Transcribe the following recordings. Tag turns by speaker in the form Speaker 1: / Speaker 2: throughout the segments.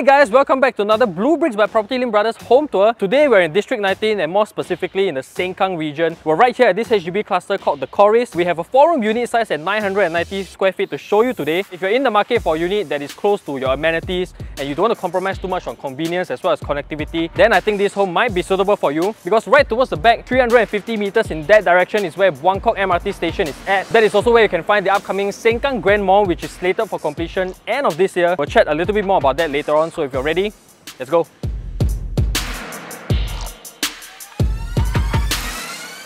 Speaker 1: Hey guys, welcome back to another bleubricks by Property Lim Brothers home tour. Today we're in District 19 and more specifically in the Sengkang region. We're right here at this HDB cluster called the Coris. We have a 4-room unit size at 990 square feet to show you today. If you're in the market for a unit that is close to your amenities and you don't want to compromise too much on convenience as well as connectivity, then I think this home might be suitable for you because right towards the back, 350 meters in that direction is where Buangkok MRT station is at. That is also where you can find the upcoming Sengkang Grand Mall which is slated for completion end of this year. We'll chat a little bit more about that later on on. So if you're ready, let's go.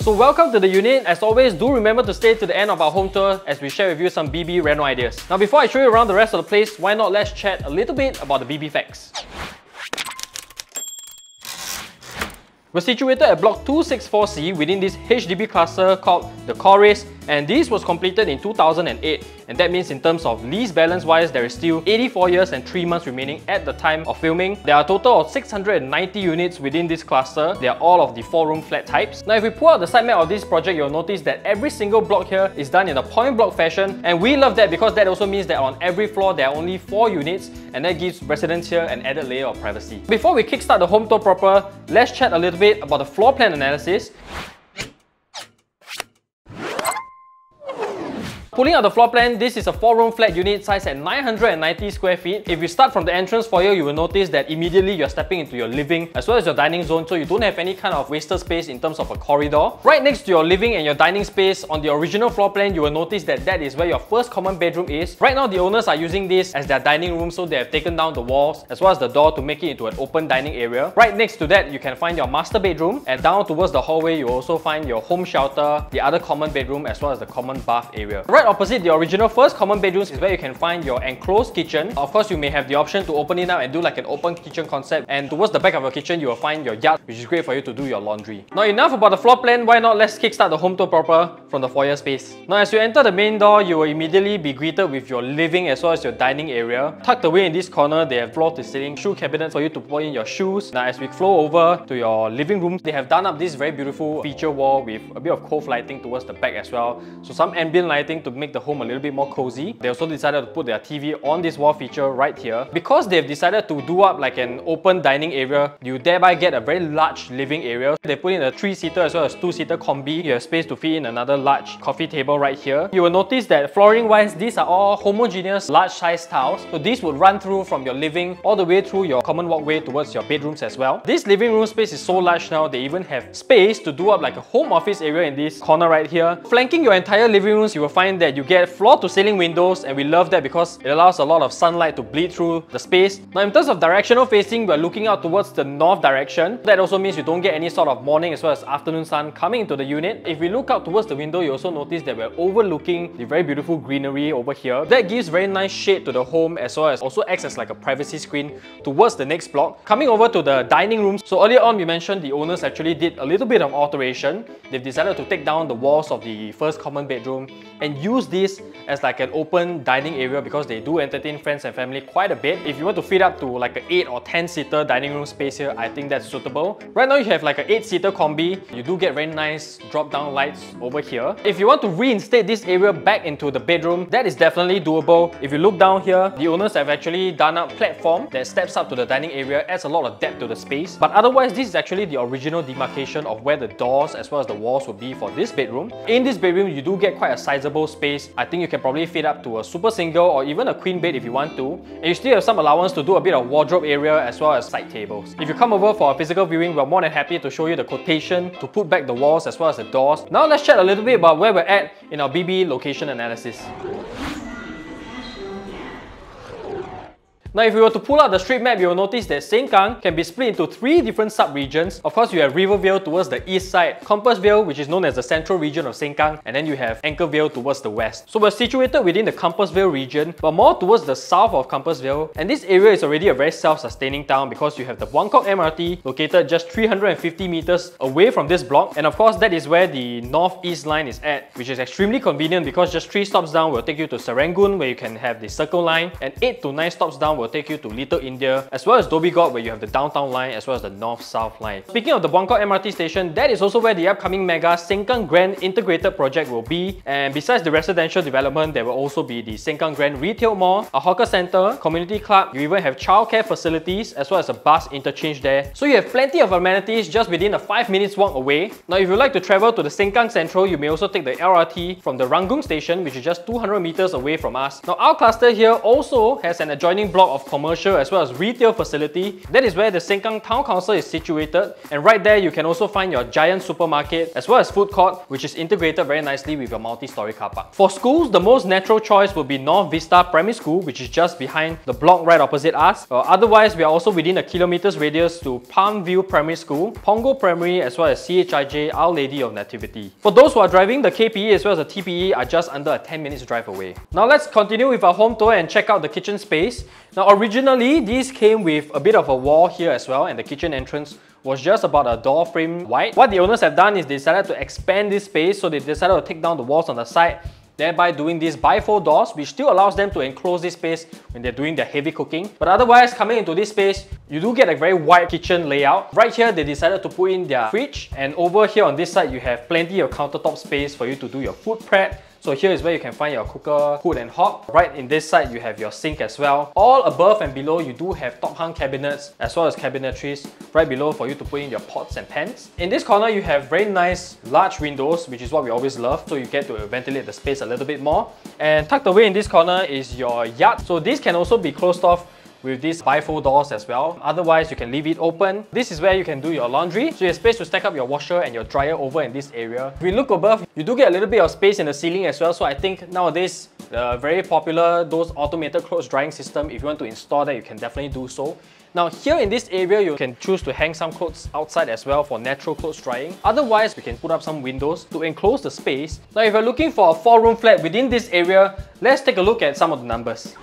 Speaker 1: So welcome to the unit. As always, do remember to stay to the end of our home tour as we share with you some BB reno ideas. Now before I show you around the rest of the place, why not let's chat a little bit about the BB facts. We're situated at block 264C within this HDB cluster called the Coris and this was completed in 2008 and that means in terms of lease balance wise there is still 84 years and 3 months remaining at the time of filming. There are a total of 690 units within this cluster. They are all of the 4 room flat types. Now if we pull out the side map of this project you'll notice that every single block here is done in a point block fashion and we love that because that also means that on every floor there are only 4 units and that gives residents here an added layer of privacy. Before we kickstart the home tour proper, let's chat a little bit about the floor plan analysis. Pulling out the floor plan, this is a 4-room flat unit sized at 990 square feet. If you start from the entrance foyer, you will notice that immediately you're stepping into your living as well as your dining zone, so you don't have any kind of wasted space in terms of a corridor. Right next to your living and your dining space, on the original floor plan, you will notice that that is where your first common bedroom is. Right now, the owners are using this as their dining room, so they have taken down the walls as well as the door to make it into an open dining area. Right next to that, you can find your master bedroom, and down towards the hallway, you also find your home shelter, the other common bedroom, as well as the common bath area. Right Right opposite the original first common bedrooms is where you can find your enclosed kitchen. Of course, you may have the option to open it up and do like an open kitchen concept. And towards the back of your kitchen, you will find your yard, which is great for you to do your laundry. Now enough about the floor plan, why not let's kickstart the home tour proper from the foyer space. Now as you enter the main door, you will immediately be greeted with your living as well as your dining area. Tucked away in this corner, they have floor-to-ceiling shoe cabinets for you to put in your shoes. Now as we flow over to your living room, they have done up this very beautiful feature wall with a bit of cove lighting towards the back as well. So some ambient lighting to make the home a little bit more cozy. They also decided to put their TV on this wall feature right here. Because they've decided to do up like an open dining area, you thereby get a very large living area. They put in a 3-seater as well as 2-seater combi. You have space to fit in another large coffee table right here. You will notice that flooring wise, these are all homogeneous large size tiles. So these would run through from your living all the way through your common walkway towards your bedrooms as well. This living room space is so large now, they even have space to do up like a home office area in this corner right here. Flanking your entire living rooms, you will find that you get floor to ceiling windows and we love that because it allows a lot of sunlight to bleed through the space. Now in terms of directional facing, we're looking out towards the north direction. That also means you don't get any sort of morning as well as afternoon sun coming into the unit. If we look out towards the window, you also notice that we're overlooking the very beautiful greenery over here. That gives very nice shade to the home as well as also acts as like a privacy screen towards the next block. Coming over to the dining room. So earlier on we mentioned the owners actually did a little bit of alteration. They've decided to take down the walls of the first common bedroom and use this as like an open dining area because they do entertain friends and family quite a bit. If you want to fit up to like an 8 or 10 seater dining room space here, I think that's suitable. Right now you have like an 8 seater combi. You do get very nice drop down lights over here. If you want to reinstate this area back into the bedroom, that is definitely doable. If you look down here, the owners have actually done a platform that steps up to the dining area, adds a lot of depth to the space. But otherwise, this is actually the original demarcation of where the doors as well as the walls will be for this bedroom. In this bedroom, you do get quite a sizable space. I think you can probably fit up to a super single or even a queen bed if you want to. And you still have some allowance to do a bit of wardrobe area as well as side tables. If you come over for a physical viewing, we're more than happy to show you the quotation to put back the walls as well as the doors. Now let's chat a little bit about where we're at in our BB location analysis. Now if we were to pull out the street map, you will notice that Sengkang can be split into three different sub-regions. Of course, you have Rivervale towards the east side, Compassvale, which is known as the central region of Sengkang, and then you have Anchorvale towards the west. So we're situated within the Compassvale region, but more towards the south of Compassvale, and this area is already a very self-sustaining town because you have the Buangkok MRT located just 350 meters away from this block, and of course that is where the northeast line is at, which is extremely convenient because just three stops down will take you to Serangoon where you can have the Circle Line, and 8 to 9 stops down will will take you to Little India, as well as Dhoby Ghaut where you have the downtown line as well as the north-south line. Speaking of the Buangkok MRT station, that is also where the upcoming mega Sengkang Grand integrated project will be. And besides the residential development, there will also be the Sengkang Grand retail mall, a hawker center, community club, you even have childcare facilities as well as a bus interchange there. So you have plenty of amenities just within a 5 minutes walk away. Now if you like to travel to the Sengkang Central, you may also take the LRT from the Ranggung station which is just 200 meters away from us. Now our cluster here also has an adjoining block of commercial as well as retail facility. That is where the Sengkang Town Council is situated and right there you can also find your giant supermarket as well as food court which is integrated very nicely with your multi-story car park. For schools, the most natural choice will be North Vista Primary School which is just behind the block right opposite us. Uh, otherwise, we are also within a kilometers radius to Palm View Primary School, Punggol Primary as well as CHIJ Our Lady of Nativity. For those who are driving, the KPE as well as the TPE are just under a 10 minutes drive away. Now let's continue with our home tour and check out the kitchen space. Now originally, these came with a bit of a wall here as well and the kitchen entrance was just about a door frame wide. What the owners have done is they decided to expand this space so they decided to take down the walls on the side thereby doing these bifold doors which still allows them to enclose this space when they're doing their heavy cooking. But otherwise, coming into this space, you do get a very wide kitchen layout. Right here, they decided to put in their fridge and over here on this side, you have plenty of countertop space for you to do your food prep so here is where you can find your cooker, hood and hob. Right in this side, you have your sink as well. All above and below, you do have top hung cabinets as well as cabinetries right below for you to put in your pots and pans. In this corner, you have very nice large windows, which is what we always love. So you get to ventilate the space a little bit more. And tucked away in this corner is your yard. So this can also be closed off with these bifold doors as well. Otherwise, you can leave it open. This is where you can do your laundry. So you have space to stack up your washer and your dryer over in this area. If you look above, you do get a little bit of space in the ceiling as well. So I think nowadays, the very popular, those automated clothes drying system, if you want to install that, you can definitely do so. Now here in this area, you can choose to hang some clothes outside as well for natural clothes drying. Otherwise, we can put up some windows to enclose the space. Now if you're looking for a 4 room flat within this area, let's take a look at some of the numbers.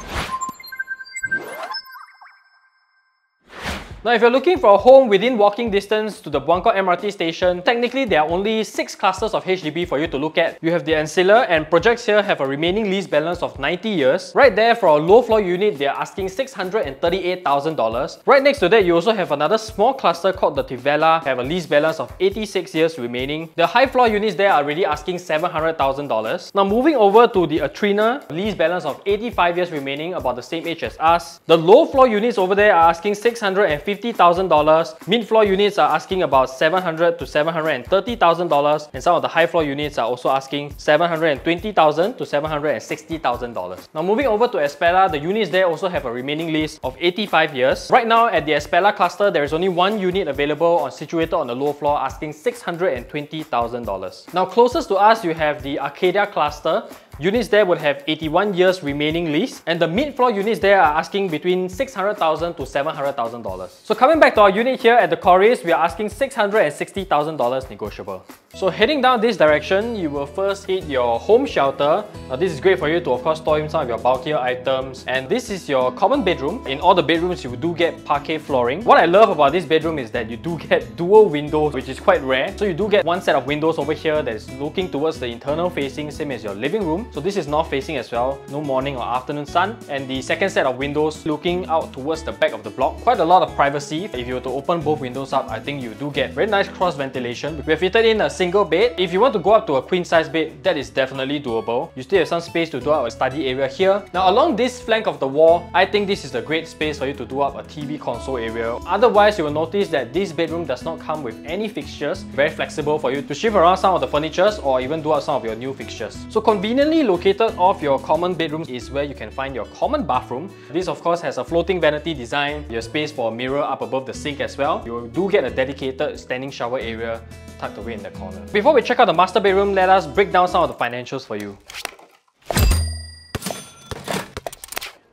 Speaker 1: Now if you're looking for a home within walking distance to the Buangkok MRT station, technically there are only 6 clusters of HDB for you to look at. You have the Ancilla and projects here have a remaining lease balance of 90 years. Right there for a low floor unit, they're asking $638,000. Right next to that, you also have another small cluster called the Tivella, have a lease balance of 86 years remaining. The high floor units there are already asking $700,000. Now moving over to the Atrina, lease balance of 85 years remaining, about the same age as us. The low floor units over there are asking 650 $50,000. Mid-floor units are asking about 700 to $730,000 and some of the high-floor units are also asking 720,000 to $760,000. Now moving over to Espella, the units there also have a remaining lease of 85 years. Right now at the Espella cluster, there is only one unit available on situated on the low floor asking $620,000. Now closest to us, you have the Arcadia cluster Units there would have 81 years remaining lease and the mid-floor units there are asking between 600,000 to $700,000. So coming back to our unit here at the Coris, we are asking $660,000 negotiable. So heading down this direction, you will first hit your home shelter. Now this is great for you to of course store in some of your bulkier items. And this is your common bedroom. In all the bedrooms, you do get parquet flooring. What I love about this bedroom is that you do get dual windows, which is quite rare. So you do get one set of windows over here that is looking towards the internal facing, same as your living room. So this is north facing as well, no morning or afternoon sun. And the second set of windows looking out towards the back of the block. Quite a lot of privacy. If you were to open both windows up, I think you do get very nice cross ventilation. We have fitted in a single bed. If you want to go up to a queen size bed, that is definitely doable. You still have some space to do out a study area here. Now along this flank of the wall, I think this is a great space for you to do up a TV console area. Otherwise, you will notice that this bedroom does not come with any fixtures. Very flexible for you to shift around some of the furnitures or even do out some of your new fixtures. So conveniently located off your common bedroom is where you can find your common bathroom. This of course has a floating vanity design, your space for a mirror up above the sink as well. You do get a dedicated standing shower area tucked away in the corner. Before we check out the master bedroom, let us break down some of the financials for you.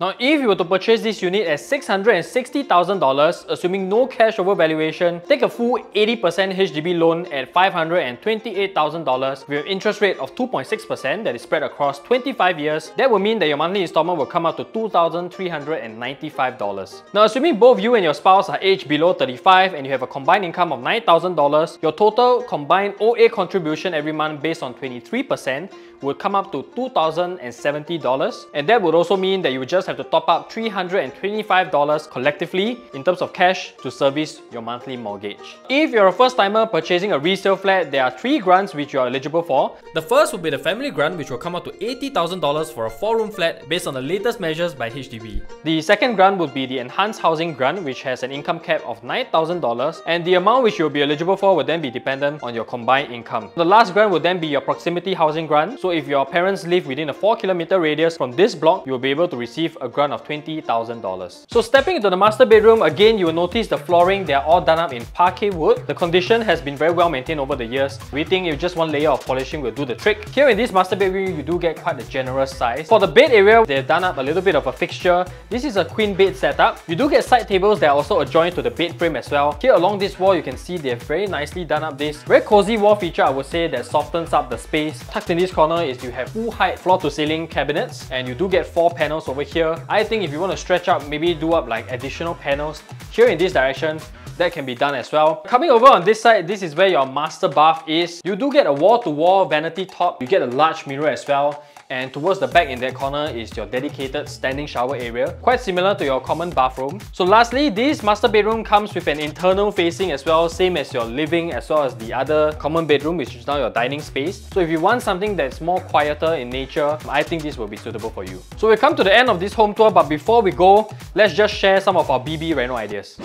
Speaker 1: Now, if you were to purchase this unit at $660,000, assuming no cash over valuation, take a full 80% HDB loan at $528,000 with an interest rate of 2.6% that is spread across 25 years, that will mean that your monthly installment will come out to $2,395. Now, assuming both you and your spouse are aged below 35 and you have a combined income of $9,000, your total combined OA contribution every month based on 23% would come up to $2,070 and that would also mean that you would just have to top up $325 collectively in terms of cash to service your monthly mortgage. If you're a first timer purchasing a resale flat, there are three grants which you are eligible for. The first would be the family grant which will come up to $80,000 for a 4-room flat based on the latest measures by HDB. The second grant would be the enhanced housing grant which has an income cap of $9,000 and the amount which you'll be eligible for will then be dependent on your combined income. The last grant would then be your proximity housing grant. So if your parents live within a 4 kilometer radius from this block, you will be able to receive a grant of $20,000. So stepping into the master bedroom, again you will notice the flooring, they are all done up in Parquet wood. The condition has been very well maintained over the years. We think if just one layer of polishing will do the trick. Here in this master bedroom, you do get quite a generous size. For the bed area, they've done up a little bit of a fixture. This is a queen bed setup. You do get side tables that are also adjoined to the bed frame as well. Here along this wall, you can see they've very nicely done up this very cozy wall feature, I would say, that softens up the space. Tucked in this corner is you have full height floor to ceiling cabinets and you do get four panels over here. I think if you want to stretch out, maybe do up like additional panels. Here in this direction, that can be done as well. Coming over on this side, this is where your master bath is. You do get a wall-to-wall -wall vanity top. You get a large mirror as well and towards the back in that corner is your dedicated standing shower area, quite similar to your common bathroom. So lastly, this master bedroom comes with an internal facing as well, same as your living as well as the other common bedroom which is now your dining space. So if you want something that's more quieter in nature, I think this will be suitable for you. So we come to the end of this home tour but before we go, let's just share some of our BB Reno ideas.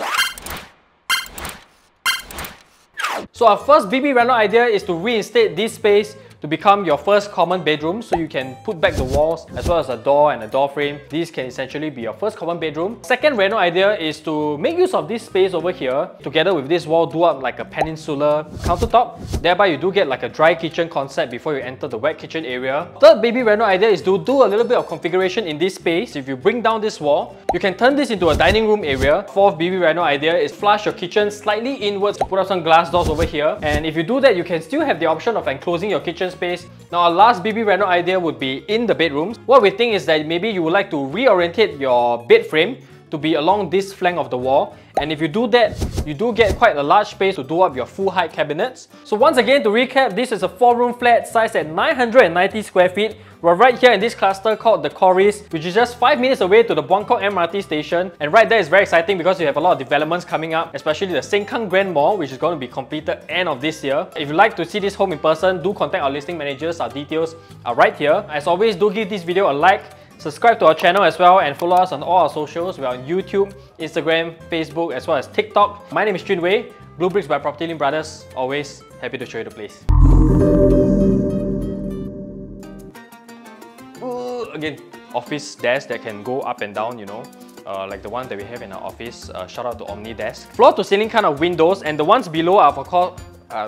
Speaker 1: So our first BB Reno idea is to reinstate this space to become your first common bedroom so you can put back the walls as well as a door and a door frame. This can essentially be your first common bedroom. Second reno idea is to make use of this space over here together with this wall do up like a peninsular countertop. Thereby you do get like a dry kitchen concept before you enter the wet kitchen area. Third baby reno idea is to do a little bit of configuration in this space. If you bring down this wall, you can turn this into a dining room area. Fourth baby reno idea is flush your kitchen slightly inwards to put up some glass doors over here. And if you do that, you can still have the option of enclosing your kitchen space. Now our last BB Reno idea would be in the bedrooms. What we think is that maybe you would like to reorientate your bed frame to be along this flank of the wall. And if you do that, you do get quite a large space to do up your full height cabinets. So once again, to recap, this is a 4-room flat sized at 990 square feet. We're right here in this cluster called the Coris, which is just 5 minutes away to the Buangkok MRT station. And right there is very exciting because you have a lot of developments coming up, especially the Sengkang Grand Mall, which is going to be completed end of this year. If you'd like to see this home in person, do contact our listing managers. Our details are right here. As always, do give this video a like, Subscribe to our channel as well and follow us on all our socials. We're on YouTube, Instagram, Facebook, as well as TikTok. My name is Jun Wei, bleubricks by Property Lim Brothers. Always happy to show you the place. Again, office desk that can go up and down, you know. Uh, like the one that we have in our office. Uh, shout out to Omni Desk. Floor to ceiling kind of windows and the ones below are for called... Uh,